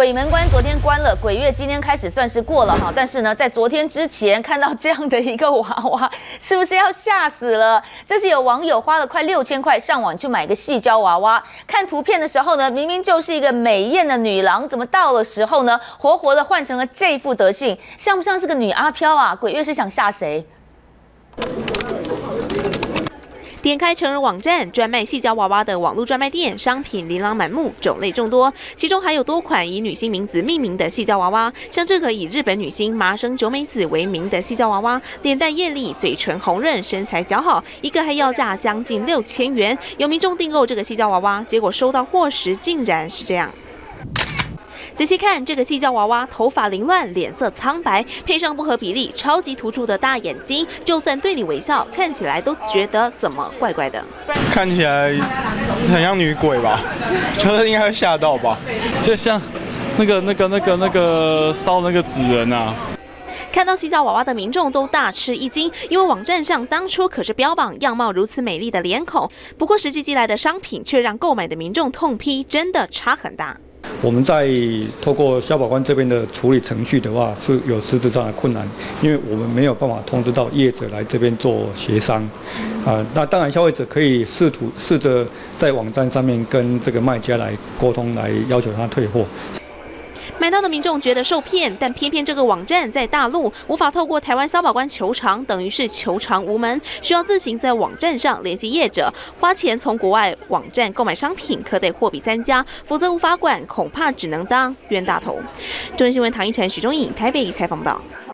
鬼门关昨天关了，鬼月今天开始算是过了哈。但是呢，在昨天之前看到这样的一个娃娃，是不是要吓死了？这是有网友花了快六千块上网去买个细胶娃娃，看图片的时候呢，明明就是一个美艳的女郎，怎么到了时候呢，活活的换成了这副德性，像不像是个女阿飘啊？鬼月是想吓谁？点开成人网站，专卖细胶娃娃的网络专卖店，商品琳琅满目，种类众多，其中还有多款以女星名字命名的细胶娃娃，像这个以日本女星麻生久美子为名的细胶娃娃，脸蛋艳丽，嘴唇红润，身材姣好，一个还要价将近六千元。有民众订购这个细胶娃娃，结果收到货时竟然是这样。仔细看这个细胶娃娃，头发凌乱，脸色苍白，配上不合比例、超级突出的大眼睛，就算对你微笑，看起来都觉得怎么怪怪的。看起来很像女鬼吧？就是应该会吓到吧？就像那个、那个、那个、那个烧那个纸人啊！看到细胶娃娃的民众都大吃一惊，因为网站上当初可是标榜样貌如此美丽的脸孔，不过实际寄来的商品却让购买的民众痛批，真的差很大。我们在透过消保官这边的处理程序的话，是有实质上的困难，因为我们没有办法通知到业者来这边做协商。啊，那当然消费者可以试图试着在网站上面跟这个卖家来沟通，来要求他退货。买到的民众觉得受骗，但偏偏这个网站在大陆无法透过台湾消保官求偿，等于是求偿无门，需要自行在网站上联系业者，花钱从国外网站购买商品，可得货比三家，否则无法管，恐怕只能当冤大头。中央新闻唐一晨、许忠颖台北采访报道。